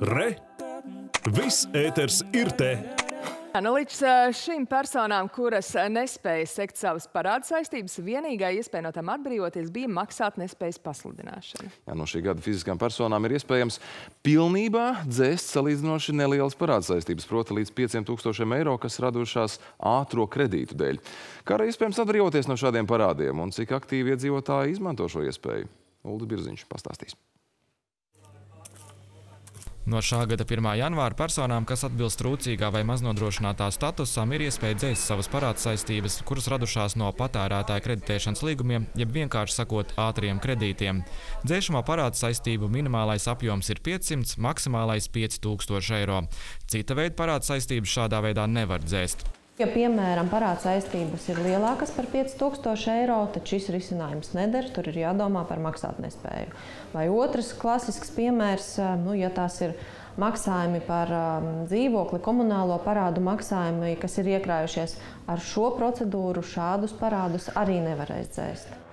Re! Viss ēters ir te! Nu, līdz šīm personām, kuras nespēja sekt savas parāda saistības, vienīgā iespēja no tām atbrīvoties bija maksāt nespējas pasludināšana. Jā, no šī gada fiziskām personām ir iespējams pilnībā dzēst salīdzinoši nelielas parāda saistības, proti līdz 5000 eiro, kas radušās ātro kredītu dēļ. Kā arī iespējams atbrīvoties no šādiem parādiem un cik aktīvi iedzīvotāji izmanto šo iespēju? Uldis Birziņš pastāstīs. No šā gada 1. janvāra personām, kas atbilst trūcīgā vai maznodrošinātā statusam, ir iespēja dzēst savas parāda saistības, kuras radušās no patērētāja kreditēšanas līgumiem, jeb vienkārši sakot ātriem kredītiem. Dzēšamo parāda saistību minimālais apjoms ir 500, maksimālais 5000 eiro. Cita veida parāda saistības šādā veidā nevar dzēst. Ja, piemēram, parāda saistības ir lielākas par 5000 eiro, tad šis risinājums neder. Tur ir jādomā par maksātnespēju. Vai otrs klasisks piemērs, nu, ja tās ir maksājumi par dzīvokli, komunālo parādu maksājumi, kas ir iekrājušies ar šo procedūru, šādus parādus arī nevarēs dzēst.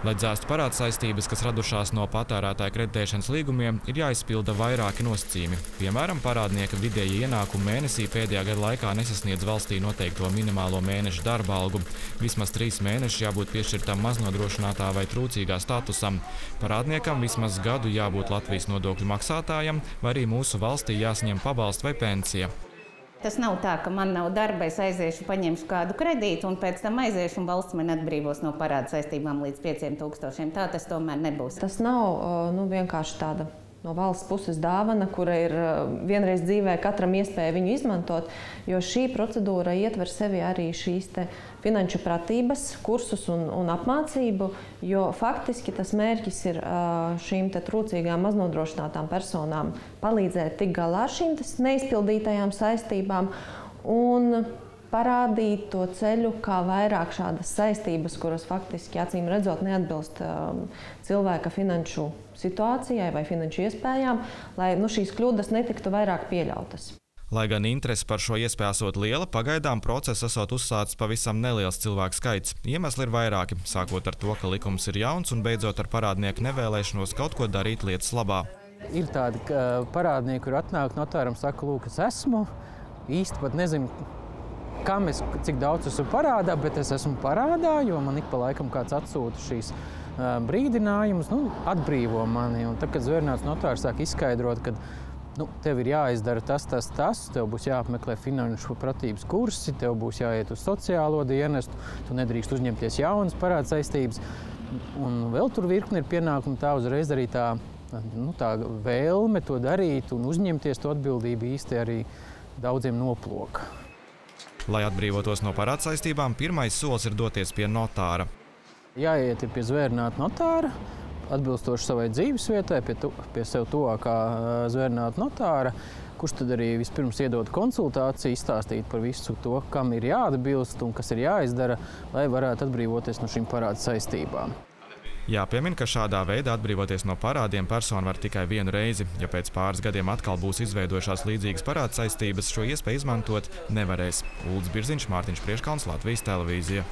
Lai dzēstu parāda saistības, kas radušās no patērētāja kreditēšanas līgumiem, ir jāizpilda vairāki nosacījumi. Piemēram, parādnieka vidēji ienākumi mēnesī pēdējā gada laikā nesasniedz valstī noteikto minimālo mēneša darba algu. Vismaz trīs mēneši jābūt piešķirtam maznodrošinātā vai trūcīgā statusam. Parādniekam vismaz gadu jābūt Latvijas nodokļu maksātājam, vai arī mūsu valstī jāsaņem pabalsts vai pensija. Tas nav tā, ka man nav darba, es aiziešu, paņemšu kādu kredītu un pēc tam aiziešu un valsts man atbrīvos no parāda saistībām līdz 5000. Tā tas tomēr nebūs. Tas nav nu, vienkārši tāda no valsts puses dāvana, kura ir vienreiz dzīvē katram iespēja viņu izmantot, jo šī procedūra ietver sevi arī šīs finanšu pratības, kursus un, un apmācību, jo faktiski tas mērķis ir šīm trūcīgām maznodrošinātām personām palīdzēt tik galā ar šīm neizpildītajām saistībām un parādīt to ceļu, kā vairāk šādas saistības, kuras faktiski acīm redzot neatbilst um, cilvēka finanšu situācijai vai finanšu iespējām, lai nu, šīs kļūdas netiktu vairāk pieļautas. Lai gan interese par šo iespēju esot liela, pagaidām process esot uzsācis pavisam neliels cilvēku skaits. Iemesli ir vairāki, sākot ar to, ka likums ir jauns un beidzot ar parādnieku nevēlēšanos kaut ko darīt lietas labā. Ir tādi parādnieki, kur atnāk notāram, saka, lūk, es esmu, īsti pat nezinu, kam es cik daudz esmu parādā, bet es esmu parādā, jo man ik pa laikam kāds atsūta šīs brīdinājumus, nu, atbrīvo mani. Un tad, kad zvērnāts notārs sāk izskaidrot, ka nu, tev ir jāizdara tas, tas, tas, tev būs jāapmeklē finanšu pratības kursi, tev būs jāiet uz sociālo dienestu, tu nedrīkst uzņemties jaunas parāda saistības. Un vēl tur virkni ir pienākumi tā uzreiz arī tā, nu, tā vēlme to darīt un uzņemties to atbildību īsti arī daudziem noploka. Lai atbrīvotos no parāda saistībām, pirmais solis ir doties pie notāra. Jāiet pie zvērnāta notāra, atbilstoši savai dzīvesvietai, pie, tu, pie sev tuvākā zvērnāta notāra, kurš tad arī vispirms iedod konsultāciju, izstāstīt par visu to, kam ir jāatbilst un kas ir jāizdara, lai varētu atbrīvoties no šīm parāda saistībām. Jāpiemina, ka šādā veidā atbrīvoties no parādiem persona var tikai vienu reizi. Ja pēc pāris gadiem atkal būs izveidojušās līdzīgas parāda saistības, šo iespēju izmantot nevarēs. Ulds Birziņš, Mārtiņš Prieškalns, Latvijas televīzija.